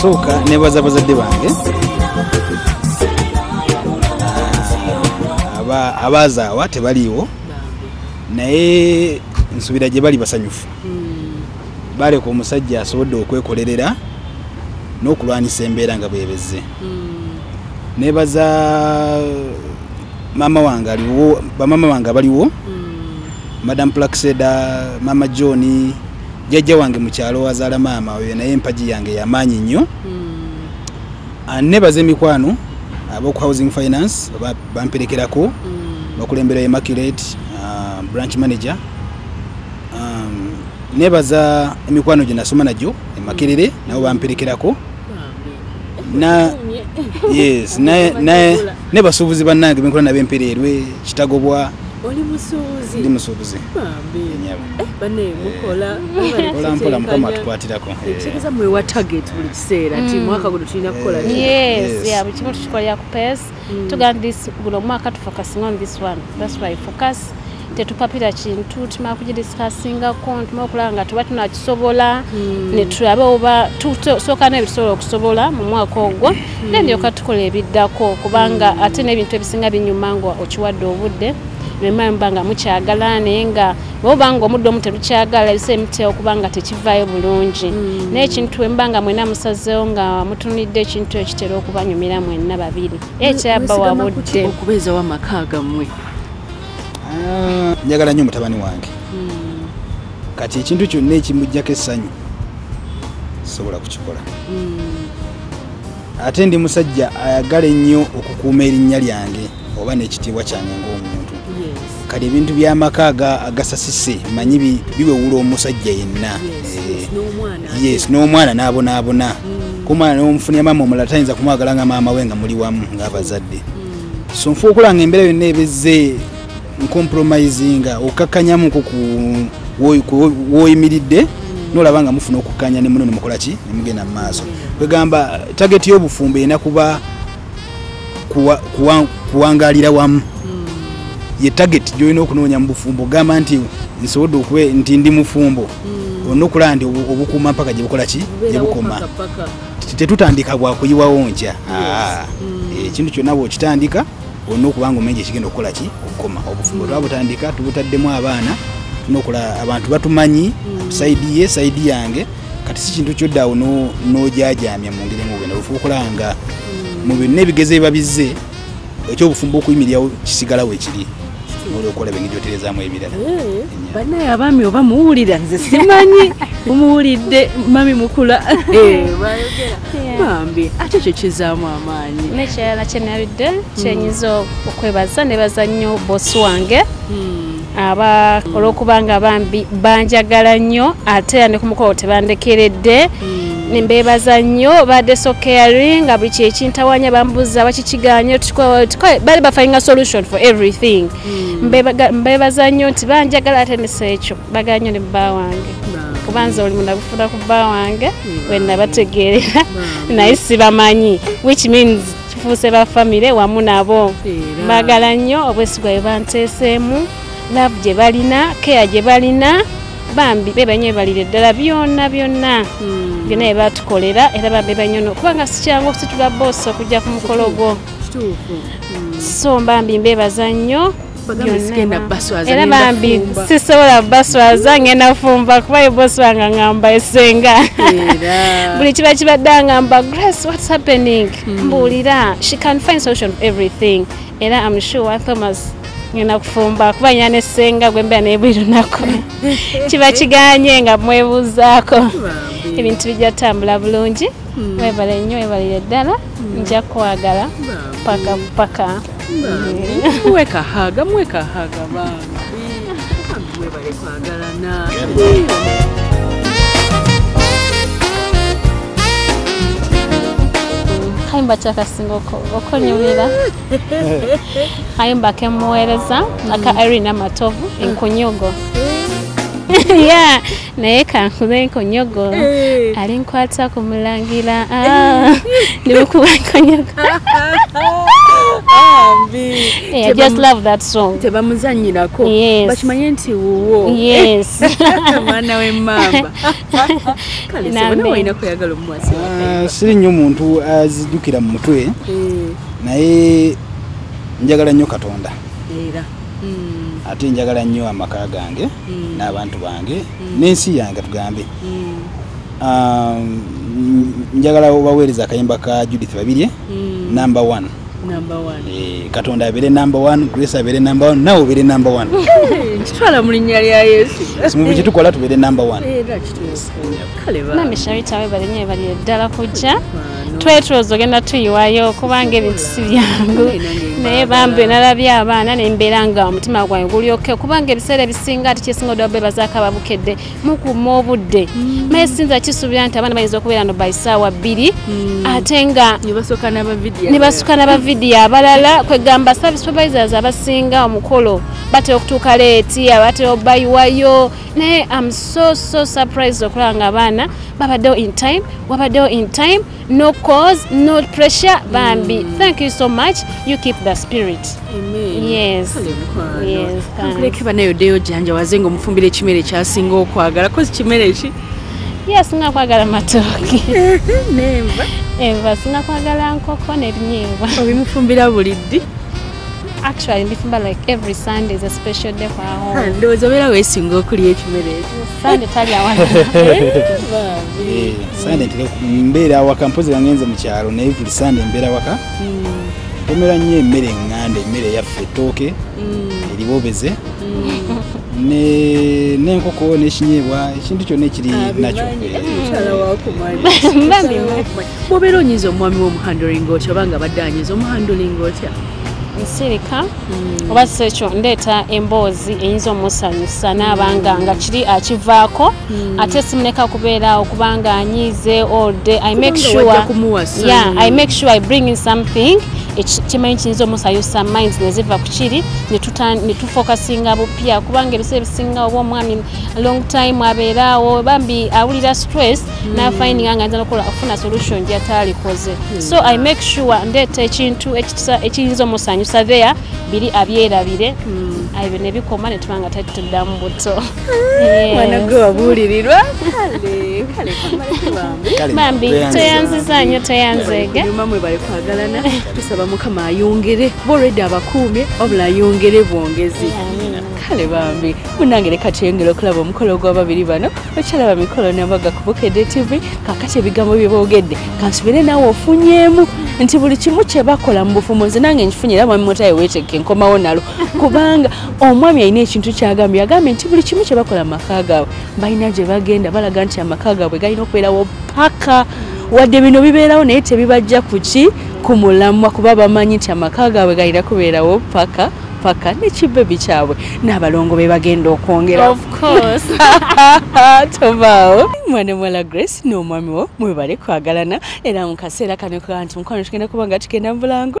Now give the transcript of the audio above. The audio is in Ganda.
okusooka nebaza bazadde bange. Ah, aba- abaazaawa tebaliiwo. Naye nsubira gye bali basanyufu. Baleka omusajja asobodde okwekolerera n'okulwanisa embeera nga bwebeze nebaza maama wange aliwo bamama wange abaliwo. Madam plaxeda mama john jjajja wange mukyalo wazaala maama oyo naye empagi yange yamaanyi nnyo. Ah, nebaza emikwano aboku housing finance ba- bamperekerako bakulembera immaculate uh, branch manager. Um, nebaza emikwano gye nasoma nagyo emakerere nabo bamperekerako. Na yes ne basuubuzi bannange benkola nabo empererwe kitagobwa oli musuubuzi. Ndi musuubuzi. Enyabo. bane mukola. Mpola mukama atukwatirako Eh, ekitegeeza mwewa target buli kiseera ti mwaka guno tulina kukola Yes. yeah buli kimu tukikolera ku pes tugamba this guno omwaka tufocusing on this one. That's why focus. Tetupapira kintu tumala kugidiscasingako ntuma okulaba nga tuba tunakisobola netulabe oba tusooka nebitusobola okusobola mu mwaka ogwo nendyoka tukola ebiddako kubanga ate n'ebintu ebisinga binyuma nga okiwadde obudde nemala muba nga mukyagala naye nga bweoba nga omudde omu terukyagala ebise mutya okuba nga tekivaayo bulungi. Naye ekintu emba nga mwena musazeewo nga mutunidde ekintu ekitera okubanyumira mwenna babiri. Ki wabudde okubeezawo amaka gammwe ah, njagala nnyo mutabani wange. Kati ekintu kyonna ekimugjako essanyu sobola kukikola. Ate ndi musajja ayagala ennyo okukuuma erinnya lyange oba n'ekitiibwa kyange ng'omuntu. Kati ebintu by'amaka aga- agasasise manyi bi- biwewula omusajja yenna. Yes, Eh, n'omwana n'abonaabona. Kumwana n'omufunya maama omulala tayinza kumwagala nga maama we nga muli wamu ng'abazadde. So nfuba okulaba nga embeera yonna ebezze ncompromisinga okakkanyamuko ku wo- ku woyimiridde nolaba nga mufuna okukkanya ne muno nemukola ki? Nemugenda mu maaso. Kwegamba tageti y'obufumbo erina kuba kuwa- kuwa- kuwangalira wamu ye tageti gyolina okunoonya mu bufumbo ogamba nti nsobodde okuba nti ndi mufumbo. Olina okulaba nti obu- obukuuma mpaka gyebukola ki? Gyebukoma tetutandika bwakuyiwawo nkya Ah, ekintu kyonna bwokitandika olina okuba nga omenye ekigenda okukola ki? Okukoma. Obufumbo twabutandika tubutaddemu abaana tulina okulaba abantu batumanyi saidi ye saidi yange. Kati si kintu kyoddaawo no- nojajamya mu ngeri engogenda ofuba okulaba nga mu byonna ebigezo ebiba bizze ekyobufumbo okuyimirirawo kisigalawo ekiri olwokola bengi gyoterezaamu ebirala. Bannaye abaami oba muwulira nze simanyi. Mumuwulidde mami mukula. Eh, bambi ate ekyo kizaamu amaanyi. Nekirala kyenabidde kyenyiza okwebaza nebaza nnyo bosi wange. Aba olwokuba nga bambi banjagala nnyo ate era ne ku mukolo tebandekeredde. Nembebaza nnyo badde so caring nga buli kyekintawanya bambuza bakikiganye bali bafainga solution for everything Mbebaza nnyo nti banjagala ate nesekyo bagala nnyo ne bba wange. Kubanza oli munagufuna ku bba wange wenabategeerera naye sibamanyi which means kifuuse ba famire wamu nabo. Baagala nnyo obwesigwa bwe banteeseemu love gye balina keya gye balina bambi be banyo bebalira eddala byonna byonna. Byonna bye batukolera era bambi banyono kubanga sikyangu okusitula boosi okujja ku mukolo gwo kituufu. So bambi mbebaza nnyo Ba- baswaza, era bambi sisobola baswaza ngenda fumba kuba ye boosi wange aŋŋamba esenga buli kiba kibadde aŋŋamba grace what's happening? Mbuulira she can find solution for everything. Era am sure thomas ngenda kufumba kuba nyina nesenga gwembeera naye buli lunaku kiba kiganye nga mwebuuzaako. Ebintu bijja tutambula bulungi webale nnyo webalire ddala. Nja kwagala paka paka mwekahaga mwekahaga bambi bambi mwebale kwagalana kayimba kyakasinga oko- okonyumira kayimba kemuweereza aka irina matovu enkonyogo ya naye kankuba enkonyogo alinkwata kumulangira ah, ndimukuba enkonyogo Yeah, I just love that song. tebamuzanyirako Yes. bakimanye nti wuwo. Mwana wemmamba kale Nambe. sebona walina kweyagala omuwasi Ah, siri nnyo omuntu azijjukira mu mutwe naye njagala nnyo katonda. Era. Mm, ate njagala nnyo amaka gange Mm. n'abantu bange n'ensi yange tugambe. Mm, Ah, n- njagala baweereza akayimba ka judith babirye mm. number one. Eh, katonda abeere number one grace abeere number one nawe obeere number one. Kitwala mu linnya lya yesu. Mu buli kitukola tubeere number one. Era kituufu kale ba- Mami Sharita webale nnyo ebali eddala kujja. Wano. twetooza ogenda tuyiwayo kubanga ebintu si byangu naye bambi nalabye abaana nembeera nga omutima gwange gulyoke kubanga ebiseera ebisinga ati kyesinga odda bebazaako ababukedde mukuma obudde. Naye sinza kisuubira nti abaana bayinza okubeera no by ssaawa bbiri ate nga ne basuka n'abavidiyo abalala kwegamba service supervisors abasinga omukolo batera okutuuka leeti abatera obayiwayo naye am so so surprised okulaba nga abaana babaddewo in time wabaddewo in time no cause no pressure bambi. Thank you so much. You keep the spirit. Yes. Yes, kuleke banayo ddeyo janjawaze nga omufumbira ekimere kyasinga okwagala kozi kimere ki ye singa kwagala matooke nenva enva singa kwagala nkoko nebinyeebwa obimufumbira buli ddi actually ndifumba like every sunday is a special day kwa home. Ndowooza obeera weesinga okulya ekimere ekyo. Sunday talya wana Eh, mbeera awaka mpozi gangenze mu kyalo naye buli sande mbeera waka tomera nnyo emmere eŋŋanda emmere yaffe ettooke eribobeze ne- n'enkoko n'ekinyeebwa ekintu kyonna ekiri nakyo. Eh, Mbambi bwobeera onyiza omwami w'omuhandolinga otya oba nga badde anyiza omuhandolinga otya nsirika oba si ekyo ndeeta emboozi eyinza omusanyusa naabanga nga kiri akivaako ate simuleka kubeeraawo kubanga anyiize all day i make sure i make sure i bring in something eki- kimanyi kiyinza omusayusa minds neziva ku kiri ne ne tufokasinga bupya kubanga ebiseera ebisinga oba omwami long time abeeraawo bambi awulira stress nafindinga nga nza okufuna solution gyatalikoze so i make sure ndeeta ekintu ekiyinza omusanyusa there biri abyerabire ebyo nebikoma netubanga tatuddamu buto mwana Yes. gwe wabuulirirwa bambi toyanziza nnyo toyanzege. Nyuma mwe bali kwagalana tusaba mukama ayongere bolwedde abakuumye wabula ayongere bwongezi. Kale bambi munange leka tuyongere okulaba omukolo ogwababiri bano okyalaba mikolo nabaga ku bukedde tv kakati ebigambo bye boogedde kansubire naawe ofunyemu nti buli kimu kye bakola mu bufumu nze nange nkifunye era mwami mutaye weetekke nkomawo nalo kubanga omwami alina ekintu kyagambye yagambye nti buli kimu kye bakola mu maka gaabwe balina gye bagenda balaga nti amaka gaabwe galina okubeerawo paka. Wadde bino bibeerawo naye tebibajja ku ki ku mulamwa kuba bamanyi nti amaka gaabwe galina kubeerawo paka paka nekibebi kyabwe. N'abalongo be bagenda okwongera. Tovaawo. Mwana muwala grace n'omwami wo mwebale kwagalana. Era mu kaseera kano kaa nti mukwano tugenda kuba nga tugenda mu bulango